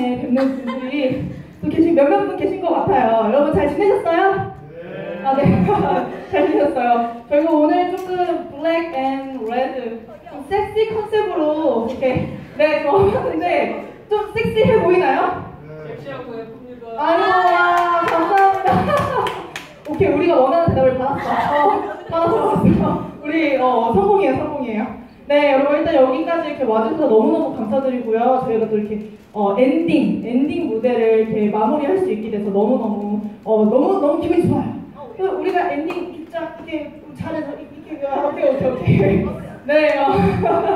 오랜만에 뵙는 분들이 계신 몇몇 분 계신 것 같아요. 여러분 잘 지내셨어요? 네. 아, 네. 잘 지내셨어요. 저희가 오늘 조금 black and red 좀 섹시 컨셉으로 이렇게 네, 좋아하는데 좀 섹시해 보이나요? 네. 섹시하고 예쁩니다. 아이고야, 감사합니다. 오케이, 우리가 원하는 대답을 받았어. 어, 받았어, 받았어. 우리 어, 성공이에요, 성공이에요. 네, 여러분 일단 여기까지 이렇게 와주셔서 너무너무 감사드리고요. 저희가 또 이렇게 어, 엔딩, 엔딩 무대를 이렇게 마무리할 수 있게 돼서 너무너무 어, 너무 너무 기분이 좋아요. 그 우리가 엔딩 진짜 이렇게 잘해서 이렇게 오케이 오케이 오케이. 네, 어,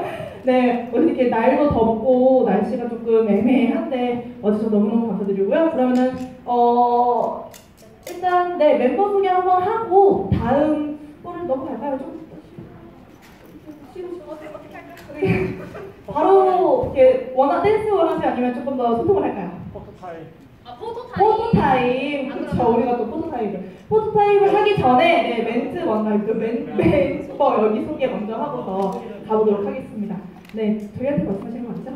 네, 이렇게 날도 덥고 날씨가 조금 애매한데 와주셔서 너무너무 감사드리고요. 그러면은 어 일단 네 멤버 소개 한번 하고 다음 거를 넘어갈까요? 좀 쉬고 싶어. 우리 바로 이렇게 원하 댄스 원하세요? 아니면 조금 더 소통을 할까요? 포토타임. 아 포토 포토 타임. 그렇죠. 우리가 또 포토 타임을. 포토 타임을 하기 전에 네, 멘트 먼저 그 멤, 멤버 여기 소개 먼저 하고서 가보도록 하겠습니다. 네, 저희한테 말씀하시는 거 아니죠?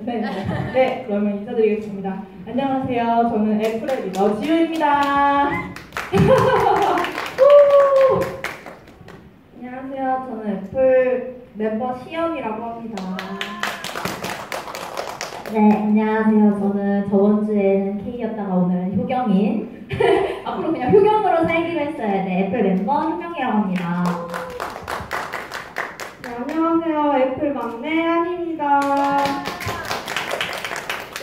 네, 네. 네, 그러면 인사드리겠습니다. 안녕하세요. 저는 애플의 리더 지우입니다. 우! 안녕하세요. 저는 애플 멤버 시연이라고 합니다. 네, 안녕하세요. 저는 저번 주에는 K였다가 오늘은 효경인. 앞으로 그냥 효경으로 살기로 했어요. 네, 애플 멤버 효경이라고 합니다. 네, 안녕하세요. 애플 막내 한입니다.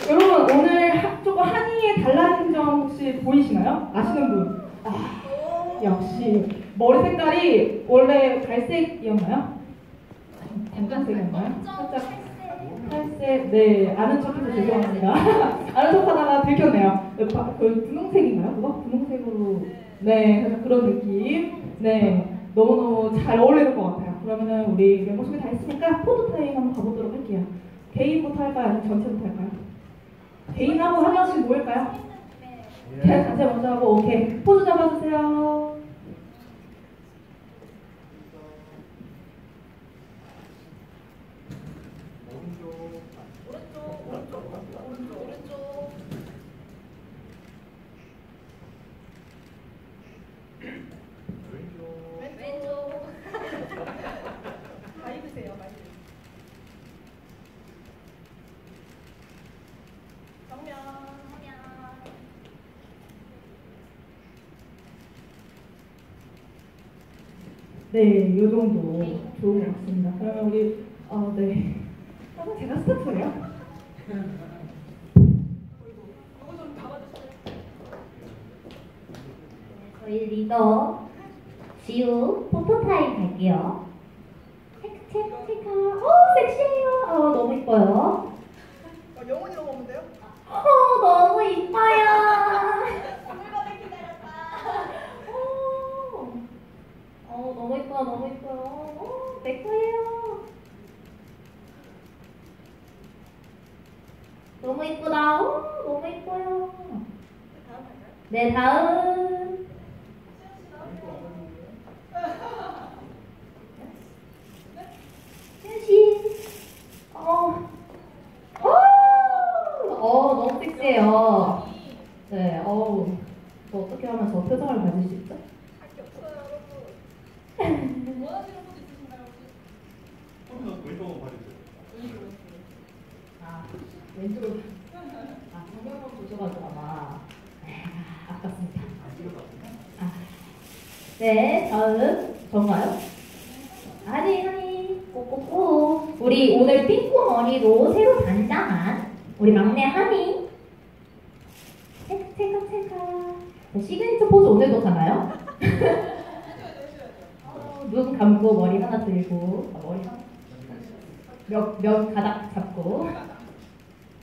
여러분 오늘 하- 조금 한이의 달라진 점 혹시 보이시나요? 아시는 분? 아, 역시 머리 색깔이 원래 갈색이었나요? 검정색이었나요? 살짝 탈색. 네, 아는 척해서 죄송합니다. 아는 척 하다가 들켰네요. 네, 바- 그 분홍색인가요? 그거? 분홍색으로. 네, 살짝 그런 느낌. 네, 너무너무 잘 어울리는 것 같아요. 그러면은 우리 멤버 소개 다 했으니까 포토 타임 한번 가보도록 할게요. 개인부터 할까요? 아니면 전체부터 할까요? 개인하고 한 명씩 모일까요? 제가 단체 먼저 하고 오케이 포즈 잡아주세요. 오른쪽. 오른쪽 오른쪽 오른쪽 오른쪽 왼쪽. 왼쪽 많이 드세요 많이 정면 정면 네, 이 정도 좋은 것 같습니다. 그러면 우리 어, 네. 아, 제가 스타트예요? 저희 리더 지우 포토 타임 갈게요. 체크, 체크, 체크. 오, 섹시해요. 어, 너무 이뻐요. 어, 영혼이라고 하면 돼요? 어, 너무 이뻐요. 오늘만에 기다렸다 오, 어, 너무 이뻐요. 어, 내 거예요. 너무 이쁘다. 오, 너무 갈까요? 네, 다음. 현신. 어. 어, 어, 너무 섹시해요. 네, 어우. 저 어떻게 하면 저 표정을 가질 수 있죠? 할게 없어요 여러분 원하시는 분 있으신가요 혹시? 왼쪽 왼쪽으로 봐주세요. 아, 왼쪽으로. 아, 정면만 보셔가지고 아마. 아, 아깝습니다. 아. 네, 다음. 전가요? 아니, 아니. go go go. 우리 오늘 핑크 머리로 새로 단장한 우리 막내 한이. 체크, 체크, 시그니처 포즈 오늘도 가나요? 어, 눈 감고 머리 하나 들고. 아, 머리 하나. 몇, 몇 가닥 잡고.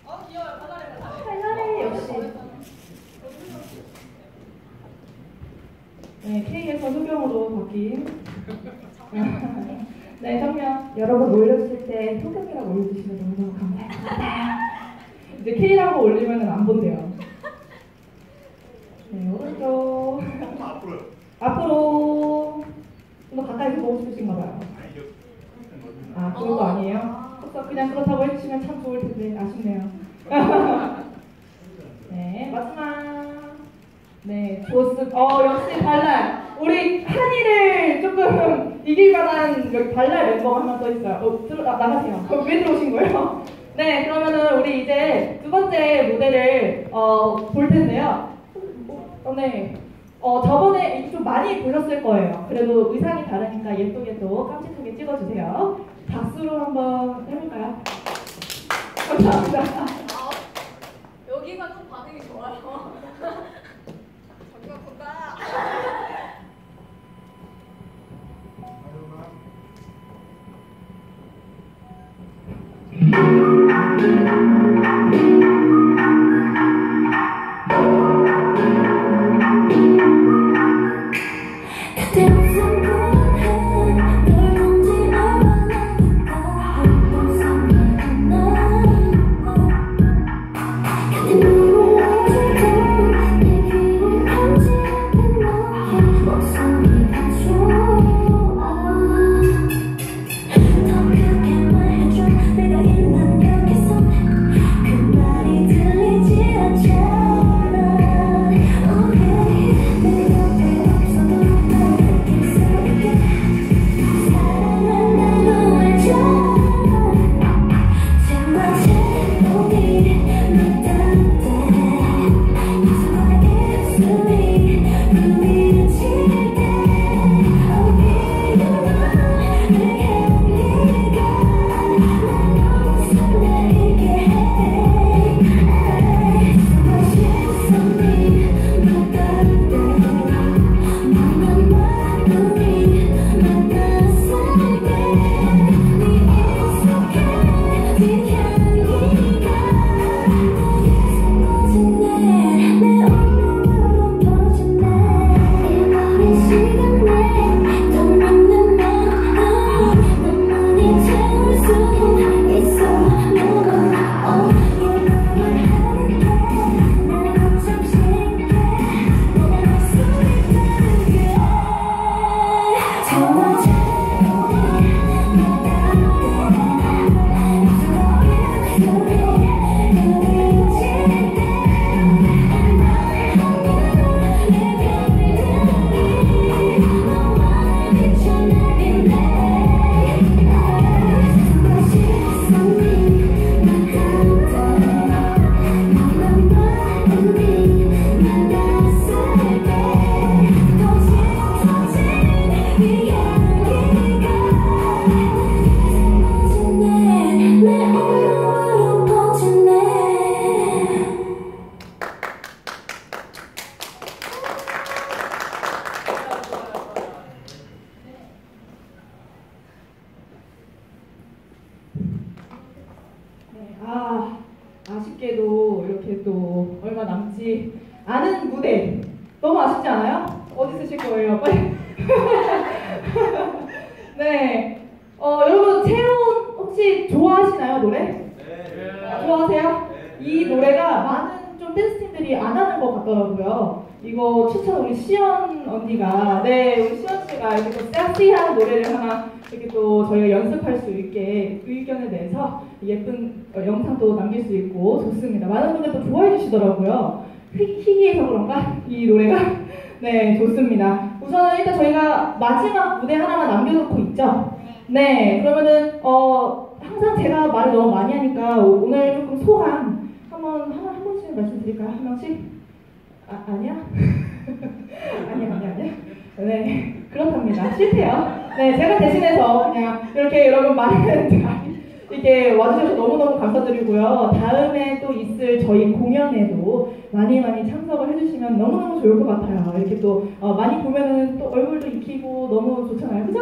어 귀여워요 바다래 바다래 잘하네, 역시. 네, K에서 효경으로 바뀐. 네, 성명. 여러분 올렸을 때 효경이라고 올려주시면 너무너무 같아요. 이제 K라고 올리면 안 본대요. 네, 오른쪽. 조금 앞으로요. 앞으로. 좀 더 가까이서 보고 싶으신가 봐요. 아, 그런 거 아니에요? 그냥 그렇다고 해주시면 참 좋을 텐데 아쉽네요. 네, 마지막 어, 역시 발랄. 우리 한이를 조금 이길 만한 여기 발랄 멤버가 하나 더 있어요. 어, 들어, 나, 나가세요. 그럼 왜 들어오신 거예요? 네, 그러면은 우리 이제 두 번째 무대를 어, 볼 텐데요. 어, 네. 어, 저번에 이좀 많이 보셨을 거예요. 그래도 의상이 다르니까 예쁘게 또 깜찍하게 찍어주세요. 박수로 한번 해볼까요? 감사합니다. 언니가, 네, 우리 시연 씨가 이렇게 또 섹시한 노래를 하나 이렇게 또 저희가 연습할 수 있게 의견을 내서 예쁜 어, 영상도 남길 수 있고 좋습니다. 많은 분들 또 좋아해 주시더라고요. 희- 희귀해서 그런가? 이 노래가? 네, 좋습니다. 우선 일단 저희가 마지막 무대 하나만 남겨놓고 있죠? 네, 그러면은, 어, 항상 제가 말을 너무 많이 하니까 오- 오늘 조금 소감 한번, 하나, 한 번씩 말씀드릴까요? 한 명씩? 아, 아니야? 아니야, 아니야, 아니야. 네, 그렇답니다. 실패요. 네, 제가 대신해서 그냥 이렇게 여러분 많은 이렇게 와주셔서 너무너무 감사드리고요. 다음에 또 있을 저희 공연에도 많이 많이 참석을 해주시면 너무너무 좋을 것 같아요. 이렇게 또 어, 많이 보면은 또 얼굴도 익히고 너무 좋잖아요. 그죠?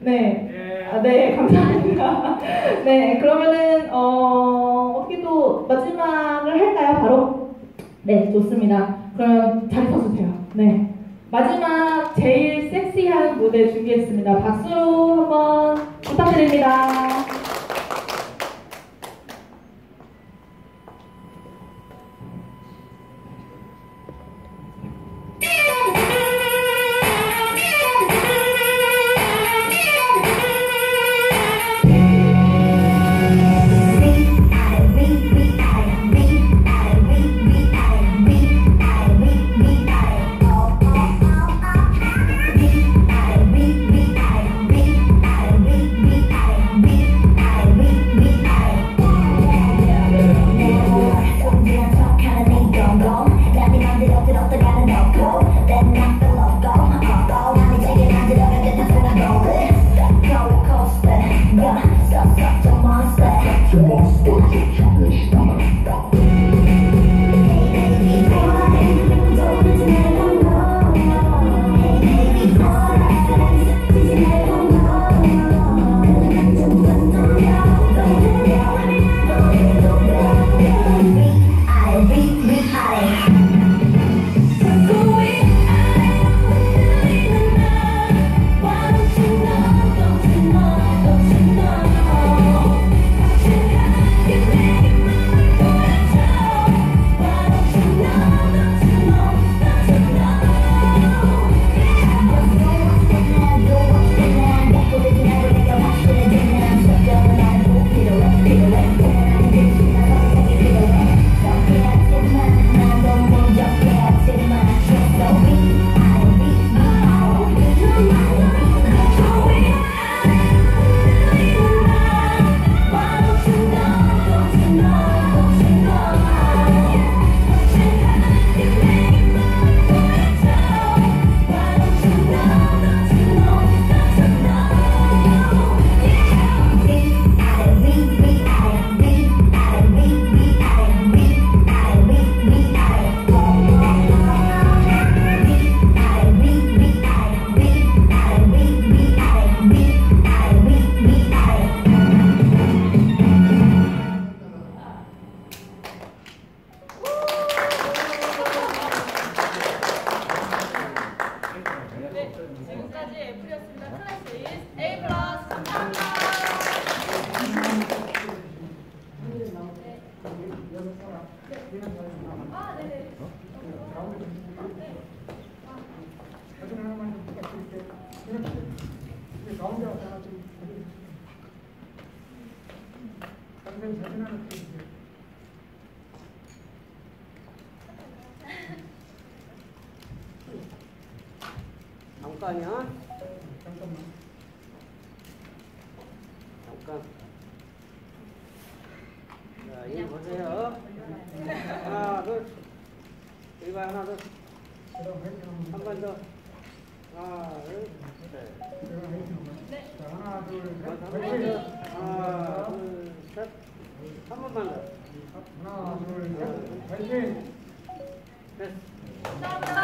네. 아, 네, 감사합니다. 네, 그러면은, 어, 어떻게 또 마지막을 할까요, 바로? 네, 좋습니다. 그럼 자리 서주세요. 네. 마지막 제일 섹시한 무대 준비했습니다. 박수로 한번 부탁드립니다. 부탁드릴게요. 이렇게. 이제 가운데 와서 하나 좀 하나 둘. 셋. 제가 화이팅 한번. 자, 하나, 둘, 셋. 한번 더. 화이팅! 하나, 둘, 셋. 한 번만 더. 하나, 둘, 셋. 화이팅! 됐어. 감사합니다.